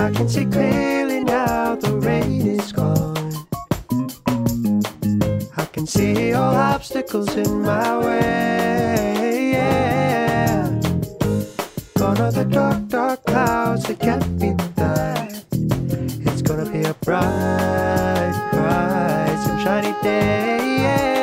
I can see clearly now the rain is gone. I can see all obstacles in my way. Gone are the dark, dark clouds that can't be died. It's gonna be a bright, bright, shiny day.